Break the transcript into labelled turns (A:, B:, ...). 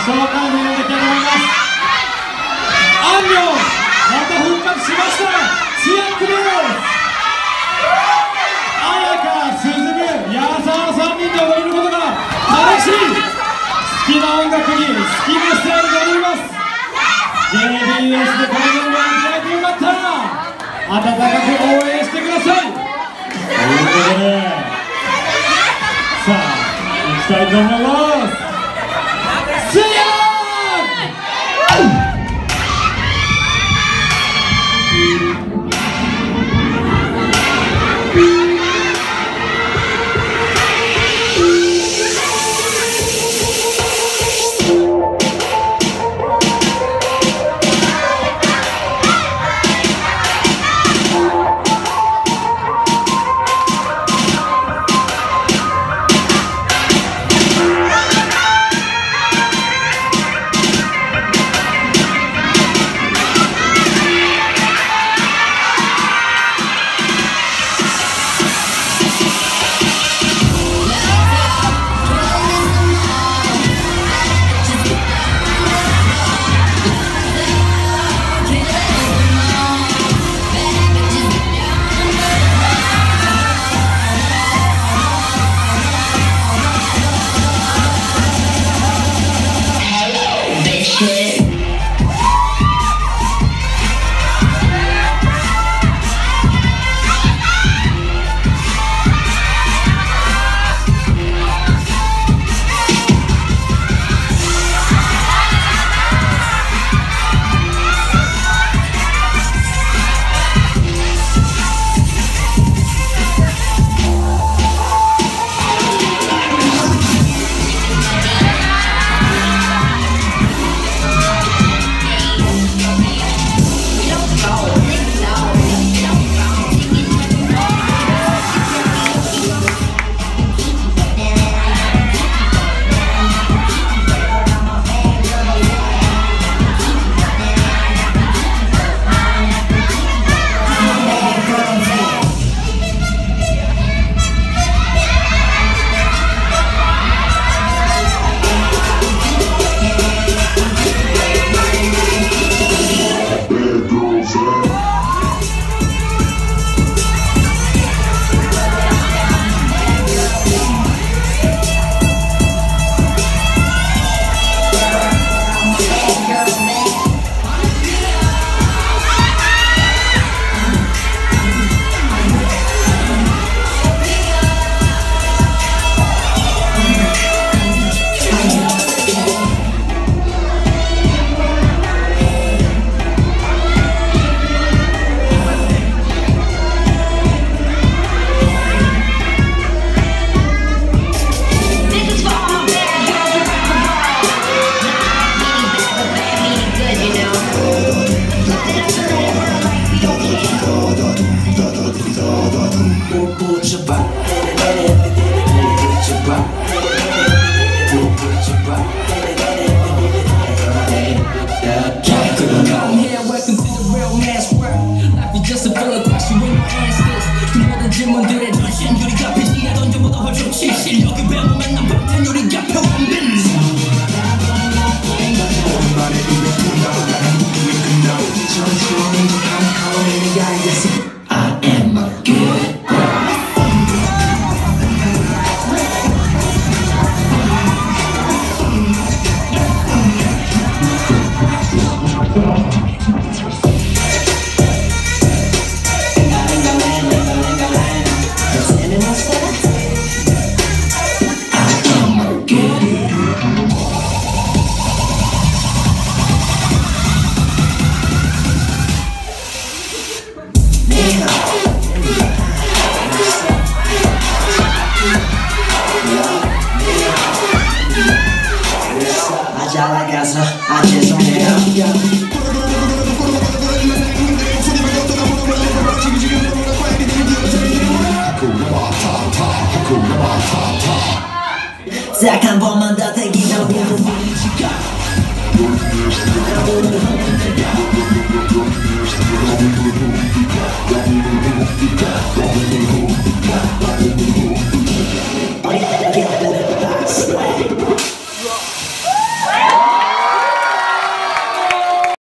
A: 紹介に入れていきたいと思いますアンリョンまた復活しました千秋です綾香鈴木矢沢3人で踊ることが楽しい好きな音楽に好きなスタイルで踊ります JBS でこのゲームを開いてよかったら温かく応援してくださいということでさあ行きたいと思います。
B: 질문들에 전신 유리가 빛이야. 던져보다 훨씬 실력
C: honest.